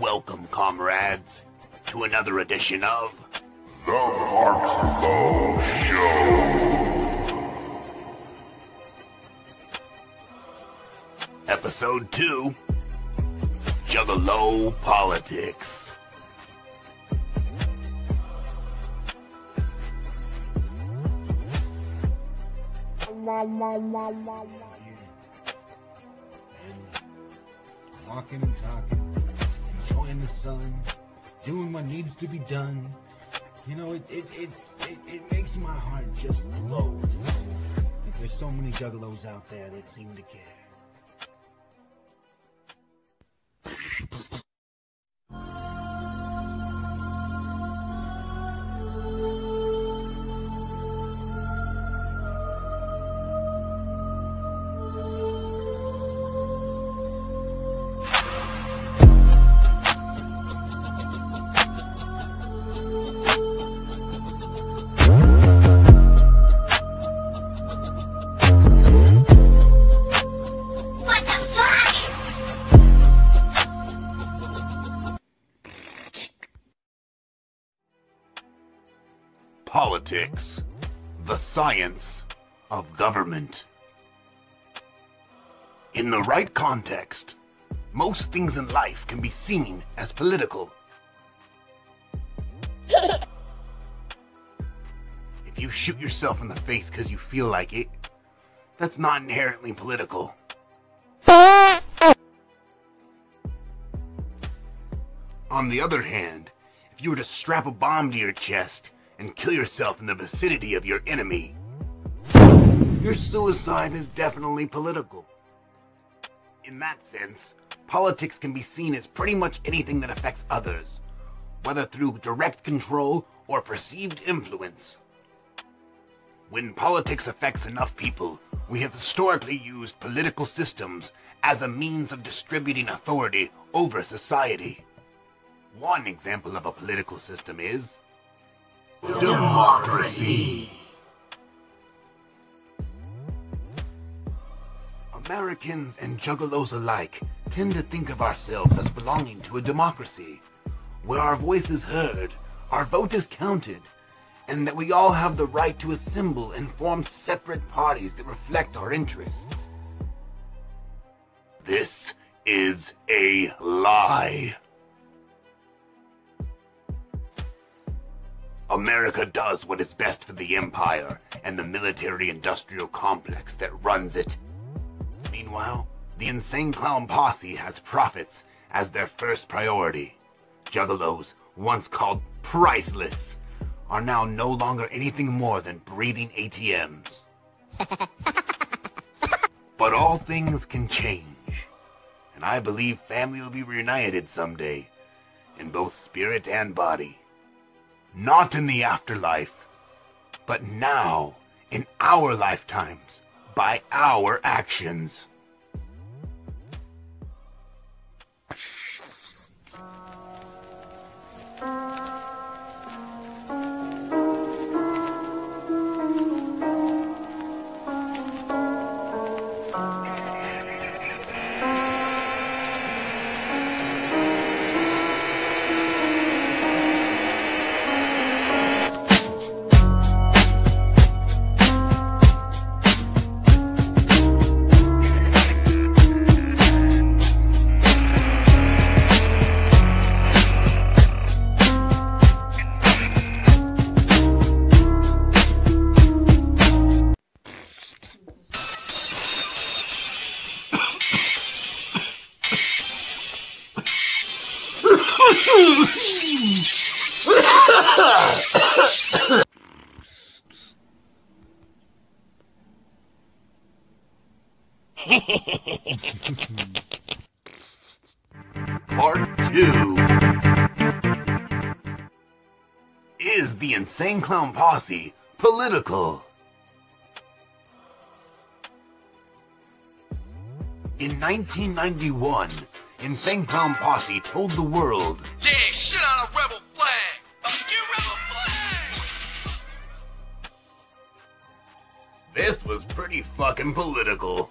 Welcome, comrades, to another edition of The Marxalo Show. Episode 2 Juggalo Politics. walking and talking, enjoying the sun, doing what needs to be done. You know, it it it's it, it makes my heart just glow there's so many juggalos out there that seem to care. Science of government. In the right context, most things in life can be seen as political. if you shoot yourself in the face because you feel like it, that's not inherently political. On the other hand, if you were to strap a bomb to your chest and kill yourself in the vicinity of your enemy, your suicide is definitely political. In that sense, politics can be seen as pretty much anything that affects others, whether through direct control or perceived influence. When politics affects enough people, we have historically used political systems as a means of distributing authority over society. One example of a political system is Democracy. Americans and juggalos alike tend to think of ourselves as belonging to a democracy, where our voice is heard, our vote is counted, and that we all have the right to assemble and form separate parties that reflect our interests. This is a lie. America does what is best for the empire and the military industrial complex that runs it. Meanwhile, the insane clown posse has profits as their first priority. Juggalos, once called priceless, are now no longer anything more than breathing ATMs. but all things can change, and I believe family will be reunited someday, in both spirit and body. Not in the afterlife, but now, in our lifetimes, by our actions. Part 2 Is the Insane Clown Posse political? In 1991, Insane Clown Posse told the world this was pretty fucking political.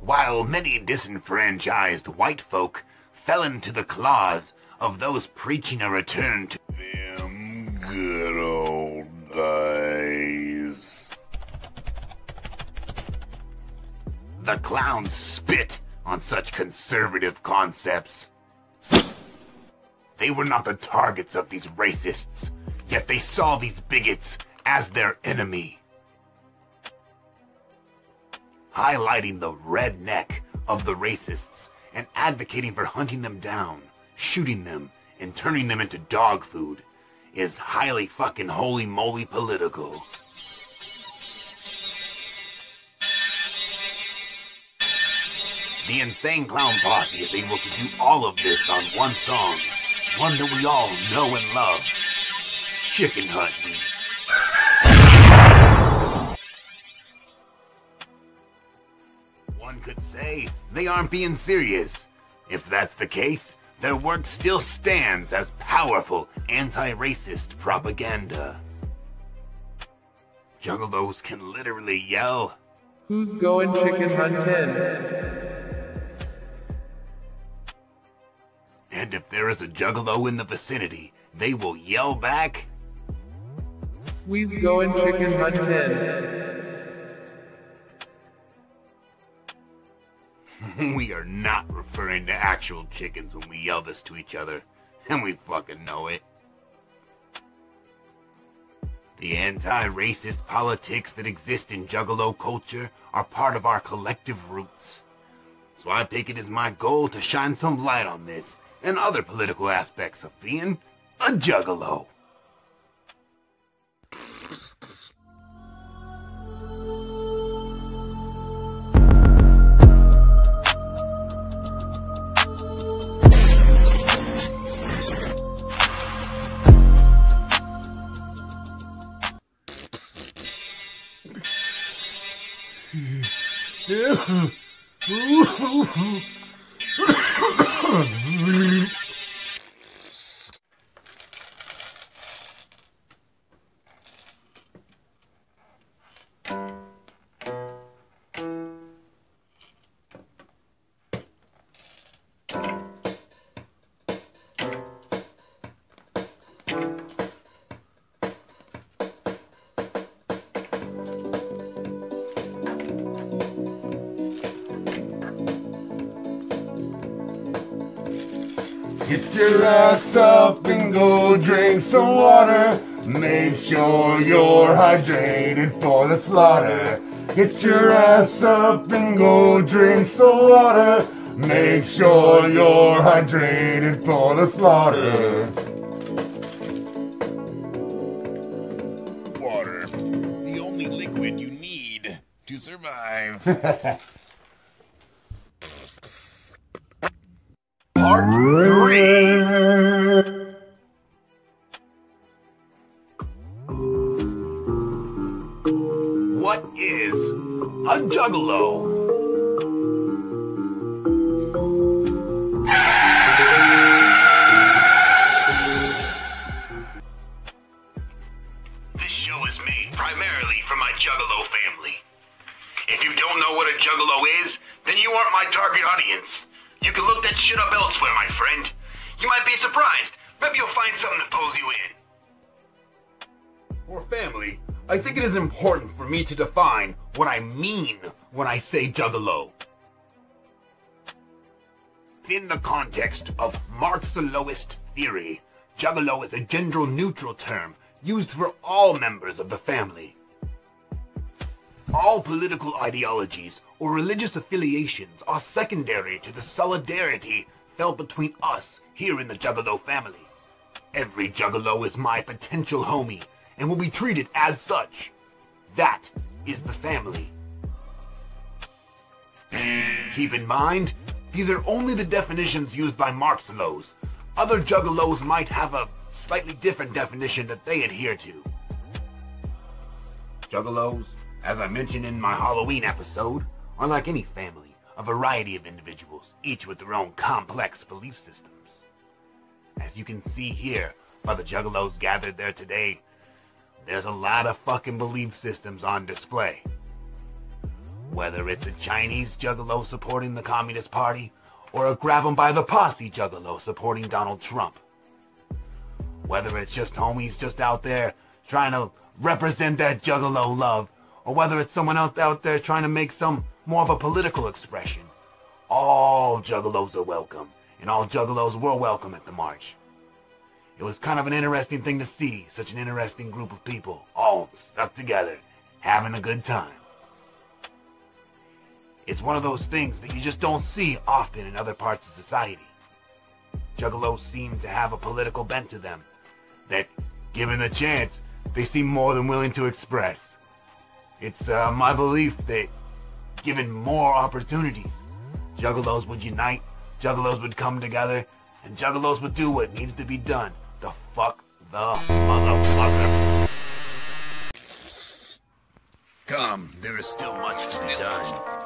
while many disenfranchised white folk fell into the claws of those preaching a return to Them good old days. the clowns spit on such conservative concepts. They were not the targets of these racists, yet they saw these bigots as their enemy. Highlighting the red neck of the racists and advocating for hunting them down, shooting them, and turning them into dog food is highly fucking holy moly political. The Insane Clown Posse is able to do all of this on one song, one that we all know and love. Chicken Hut say they aren't being serious. If that's the case, their work still stands as powerful anti-racist propaganda. Juggalos can literally yell, Who's going chicken hunting? and if there is a juggalo in the vicinity, they will yell back, We's going chicken hunting. we are not referring to actual chickens when we yell this to each other, and we fucking know it. The anti-racist politics that exist in Juggalo culture are part of our collective roots. So I take it as my goal to shine some light on this and other political aspects of being a Juggalo. Ooh. Get your ass up and go drink some water. Make sure you're hydrated for the slaughter. Get your ass up and go drink some water. Make sure you're hydrated for the slaughter. Water. The only liquid you need to survive. Part 3 What is a Juggalo? You can look that shit up elsewhere, my friend. You might be surprised. Maybe you'll find something that pulls you in. For family, I think it is important for me to define what I mean when I say Juggalo. In the context of Marxist theory, Juggalo is a gender neutral term used for all members of the family. All political ideologies or religious affiliations are secondary to the solidarity felt between us here in the Juggalo family. Every Juggalo is my potential homie and will be treated as such. That is the family. Keep in mind, these are only the definitions used by Marxlos. Other Juggalos might have a slightly different definition that they adhere to. Juggalos, as I mentioned in my Halloween episode, unlike any family, a variety of individuals, each with their own complex belief systems. As you can see here, by the Juggalos gathered there today, there's a lot of fucking belief systems on display. Whether it's a Chinese juggalo supporting the Communist Party or a grab 'em by the posse juggalo supporting Donald Trump. Whether it's just homies just out there trying to represent that juggalo love or whether it's someone else out there trying to make some more of a political expression. All juggalos are welcome, and all juggalos were welcome at the march. It was kind of an interesting thing to see, such an interesting group of people, all stuck together, having a good time. It's one of those things that you just don't see often in other parts of society. Juggalos seem to have a political bent to them that, given the chance, they seem more than willing to express. It's uh, my belief that, given more opportunities, Juggalos would unite, Juggalos would come together, and Juggalos would do what needed to be done. The fuck the motherfucker. Come, there is still much to be done.